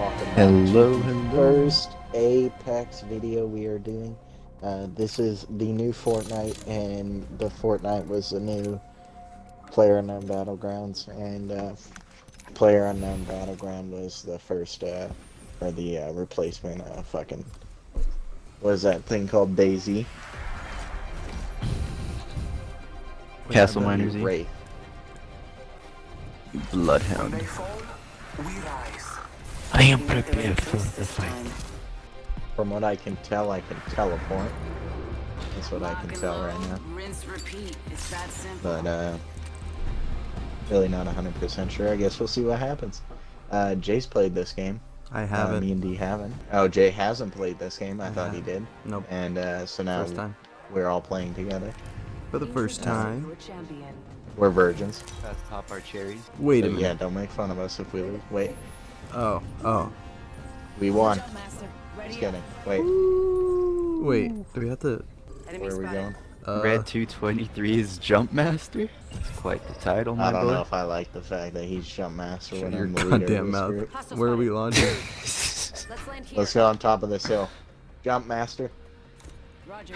Welcome back Hello, hello. First Apex video we are doing. Uh, this is the new Fortnite, and the Fortnite was the new Player Unknown Battlegrounds, and uh, Player Unknown Battleground was the first, uh, or the uh, replacement. Uh, fucking, what is that thing called Daisy? Castle The Miners new Eve. Wraith. Bloodhound. I am prepared for the fight. From what I can tell, I can teleport. That's what I can tell right now. Rinse, repeat. It's that simple. but uh, really not 100% sure. I guess we'll see what happens. Uh, Jay's played this game. I Uh, haven't. me and D haven't. Oh, Jay hasn't played this game. I, I thought he haven't. did. Nope. And uh, so now First time. we're all playing together. For the first time. We're virgins. Let's pop our cherries. Wait a minute. yeah, don't make fun of us if we lose. Wait, Oh, oh. we won. Just kidding. Wait, Wait, do we have to? Enemy where are we spotted. going? Uh, Red 223 is Jump Master. That's quite the title, my I don't boy. know if I like the fact that he's jump master Shut when your I'm the goddamn this mouth. group. Where are we spotted. launching? Let's. Let's go on top of this hill. Jump master. Roger.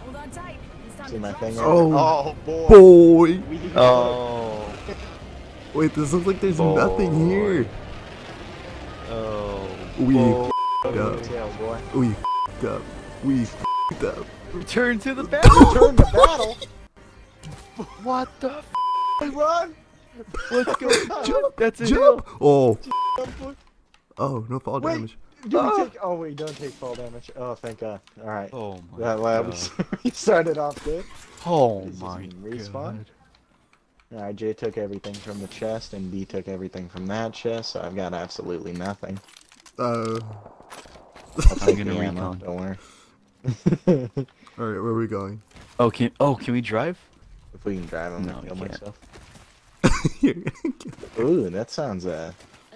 Hold on tight. See my thing? shot. Oh. oh boy. Boy! Oh. Wait, this looks like there's Boy. nothing here. Oh. We boy. up. Tail. We f***ed up. We f***ed up. Return to the battle. Return to battle. what the f? Run. Let's go. Jump! That's a Jump! Oh! Oh, no fall Wait. damage. Do we Ah. take? Oh, we don't take fall damage. Oh, thank God. All right. Oh my That lab god. we started off good. Oh This my respawn? god. All right, Jay took everything from the chest, and D took everything from that chest. So I've got absolutely nothing. Uh. I'll take gonna the ammo, recon. Don't worry. Alright, where are we going? Oh, can oh can we drive? if we can drive, I'm No, gonna we kill can't. myself. Ooh, that sounds uh,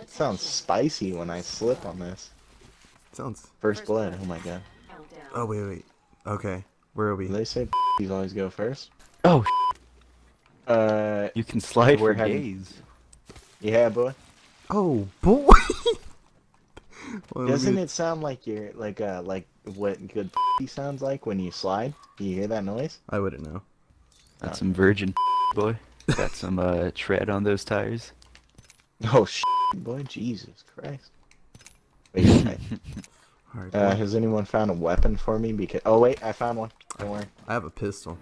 sounds spicy when I slip on this. Sounds. First blood. Oh my God. Oh, wait, wait. Okay. Where are we? They say you always go first. Oh, Uh, you can slide We're for heading- days. yeah, boy. Oh, boy! Well, Doesn't we- it sound like you're like uh like what good sounds like when you slide? Do you hear that noise? I wouldn't know. Got some virgin boy. Got some uh tread on those tires. Oh shit, boy, Jesus Christ. Wait, okay. Alright. uh, has anyone found a weapon for me? Because oh wait, I found one. Don't worry. I have a pistol.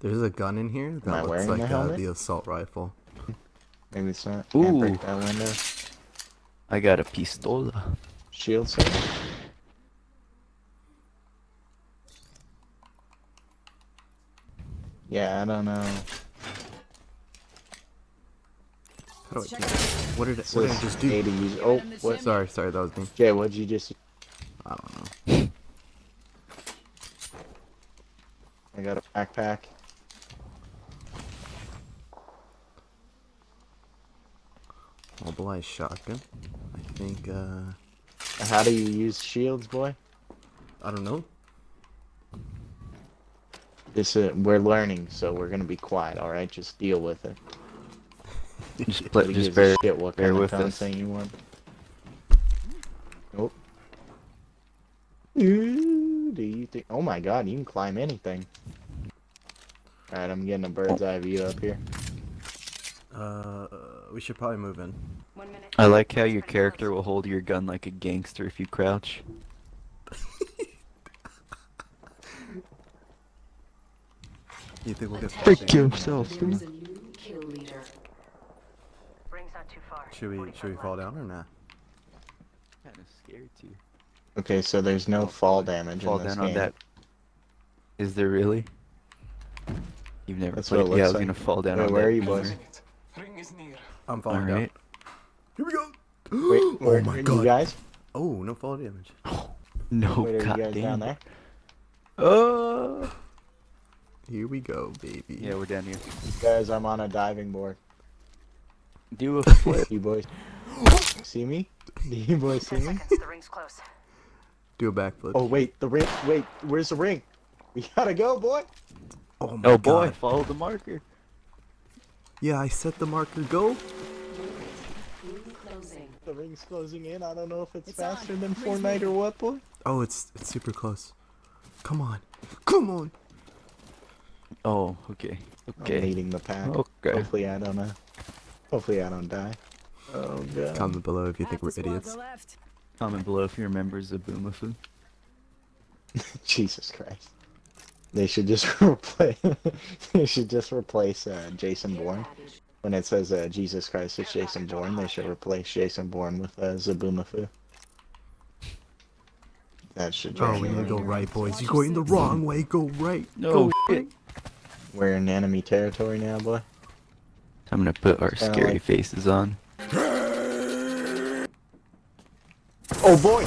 There's a gun in here I that looks wearing like the uh, the assault rifle. Maybe it's not. Can't break Ooh. that window. I got a pistola. Shield cell. Yeah, I don't know. How do I, what did, I- what did I just do? To use. Oh, what? Sorry, sorry, that was me. Jay, what'd you just? I don't know. I got a backpack. Mozambique shotgun. I think, uh, How do you use shields, boy? I don't know. This uh, we're learning, so we're gonna be quiet. All right, just deal with it. Just, play, Nobody just bear, shit what bear kind with tone us. thing you want. Nope. Ooh, do you think? Oh my God, you can climb anything. All right, I'm getting a bird's eye view up here. Uh, we should probably move in. One minute. I like how your character will hold your gun like a gangster if you crouch. You think we'll get Freak yourself, There is a new kill leader. Ring's not too far. Should we, should we fall down or not? Kind of scared too. Okay, so there's no fall damage Fall in this down on that. Is there really? You've never That's what played. it yeah, I was gonna fall down Wait, on where that. are you, boys? I'm falling Alright. down. Here we go! Wait, where oh my god. you guys? Oh, no fall damage. No, Wait, are you guys down there? Oh. Here we go, baby. Yeah, we're down here. Guys, I'm on a diving board. Do a flip. You boys see me? Do you boys see me? seconds. The ring's close. Do a backflip. Oh wait, the ring. Wait, where's the ring? We gotta go, boy. Oh my oh boy, god. follow the marker. Yeah, I set the marker. Go. The ring's closing in. I don't know if it's, It's on. faster than Rings Fortnite or what, boy. Oh, it's it's super close. Come on, come on. Oh, okay. I'm Okay. leading the pack. Okay. Hopefully I don't uh Hopefully I don't die. Oh god. Comment below if you think we're idiots. Comment below if you're members of Boomafu. Jesus Christ. They should just replace. they should just replace uh, Jason Bourne. When it says uh, Jesus Christ, it's Jason Bourne. They should replace Jason Bourne with uh, Zabumafu. That should. Oh, we me need to go right, boys. You're going the wrong way. Go right. No go shit. We're in enemy territory now, boy. I'm gonna put our Kinda scary like- faces on. Oh boy!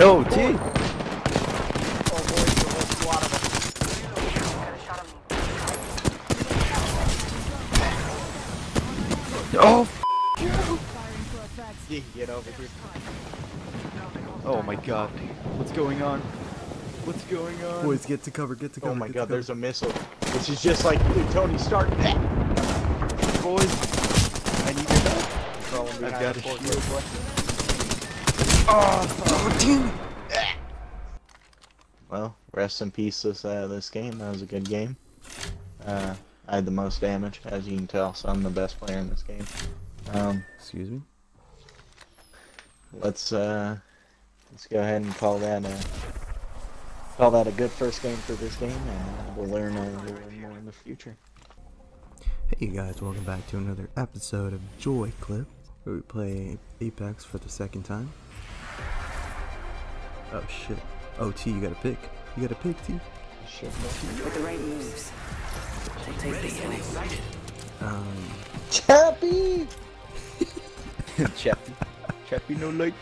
Oh, T! Oh boy! There's a squad of them. Oh, Firing for effect. Yeah, Get over here. oh my god. What's going on? What's going on? Boys, get to cover. Get to cover. Oh my god, there's a missile. This is just like Tony Stark. boys. I need your help. I've got a shield. Oh, damn. Well, rest in peace this uh, this game. That was a good game. Uh, I had the most damage, as you can tell, so I'm the best player in this game. Um, Excuse me. let's uh, let's go ahead and call that a call that a good first game for this game, and we'll learn uh, we'll learn more in the future. Hey you guys, welcome back to another episode of Joy Clip, where we play Apex for the second time. Oh shit. Oh T, you got a pick. You got a pick, T. Sure. With the right moves. We'll take this one. Um, Chappy! Chappy. Chappy no like.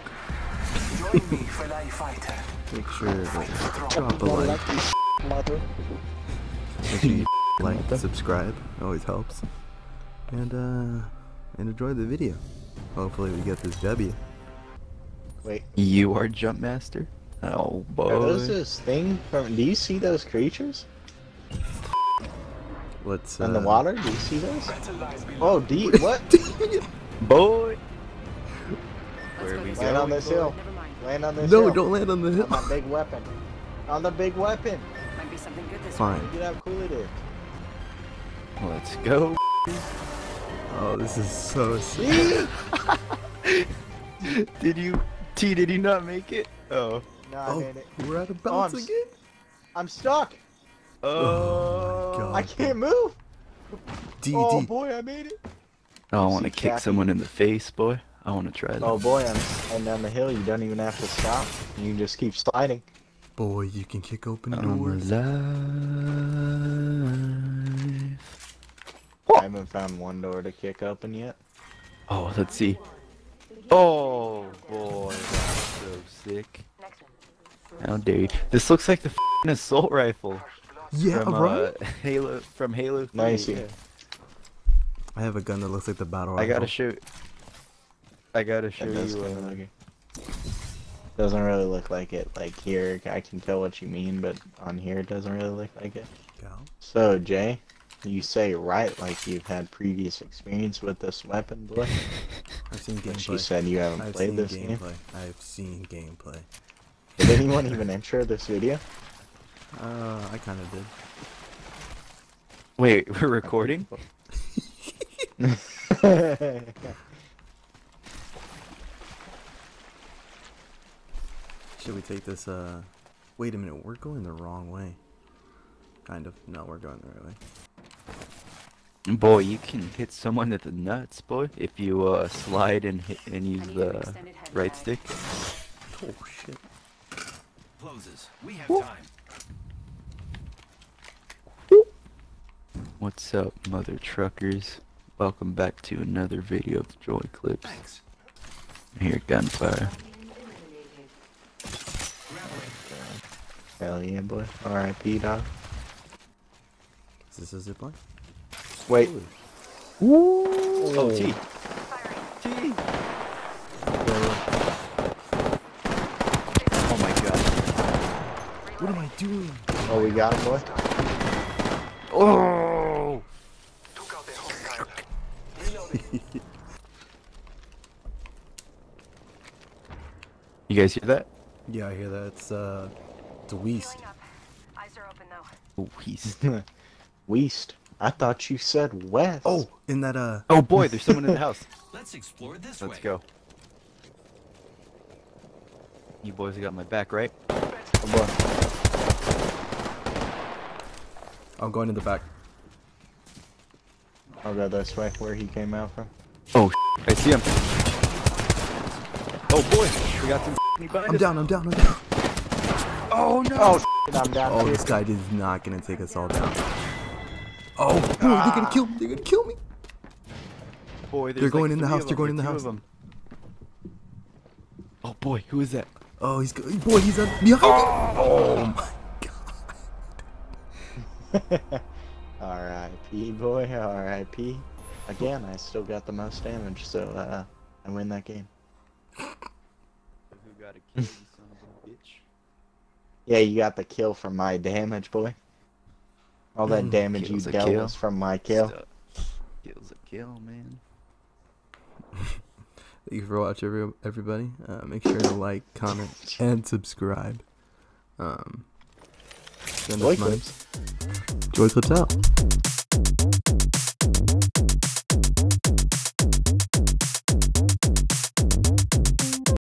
Join me, fellow fighter. make sure to drop a like. Mother. Make sure you like, subscribe. It Always helps. And uh, and enjoy the video. Hopefully we get this W. Wait, You are Jump Master? Oh boy. are those this thing from? Do you see those creatures Let's. Uh, in the water? Do you see those? Oh, D. What? Boy! Where are we Land on go? this hill. Land on this No, hill. don't land on the On hill. that big weapon. On the big weapon. Might be something good this Fine. Look at how cool it is. Let's go. Oh, this is so sick. Did you, T? Did you not make it? Oh. No, I Oh, made it. we're out of Oh, bounds I'm again. I'm stuck. Oh. oh God. I can't move. D Oh D. boy, I made it. Oh, I want to kick Chappy. someone in the face, boy. I want to try oh, that. Oh boy, I'm and down the hill. You don't even have to stop. You can just keep sliding. Boy, you can kick open I'm doors. alive. I haven't found one door to kick open yet. Oh, let's see. Oh boy, that's so sick. How dare you? This looks like the f***ing assault rifle Yeah, from right. uh, Halo from Halo 3. Nice. yeah. I have a gun that looks like the battle I gotta shoot. I gotta show That does you. Uh, look. Doesn't really look like it. Like here, I can tell what you mean, but on here, it doesn't really look like it. Gal. So Jay, you say right like you've had previous experience with this weapon, boy. I've seen But she gameplay. said you haven't I've played seen this game. I've seen gameplay. Did anyone even enter this video? Uh, I kind of did. Wait, we're recording? Should we take this? Uh, wait a minute. We're going the wrong way. Kind of. No, we're going the right way. Boy, you can hit someone at the nuts, boy, if you uh, slide and hit and use the right stick. Oh shit. Closes. We have time. What's up, mother truckers? Welcome back to another video of the Joy Clips. Thanks. I hear gunfire. Hell yeah, boy. R.I.P. dog. Is this a zip line? Wait. Oh, T. T. Oh my god. What am I doing? Oh, we got him, boy. Oh! You guys hear that? Yeah, I hear that. It's uh, it's a Weast. Eyes are open though. Oh. Weast. I thought you said west. Oh, in that uh. Oh boy, there's someone in the house. Let's explore this Let's way. go. You boys got my back, right? Oh, boy. I'm going in the back. I'll go this way where he came out from. Oh, I see him. Oh boy, we got some I'm down. I'm down. I'm down. Oh no! Oh, I'm down Oh, this guy is not gonna take us all down. Oh, boy, they're gonna kill me. They're gonna kill me. boy, They're going like in the house, they're going in the house. two of them. Oh boy, who is that? Oh, he's go- boy. He's uh, behind me. Oh my. God. R.I.P. boy, R.I.P. Again, I still got the most damage, so uh, I win that game. Who got a kill, you son of a bitch? Yeah, you got the kill from my damage, boy. All that mm, damage you dealt was from my kill. Stuff. Kills a kill, man. Thank you for watching, every, everybody. Uh, make sure to like, comment, and subscribe. Um, send Joy us clips. Joy clips out.